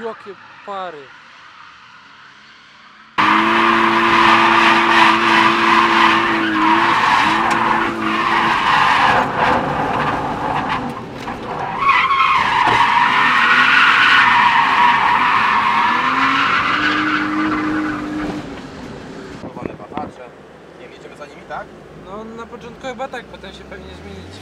jakie pary. tak? No na początku chyba tak, potem się pewnie zmienić.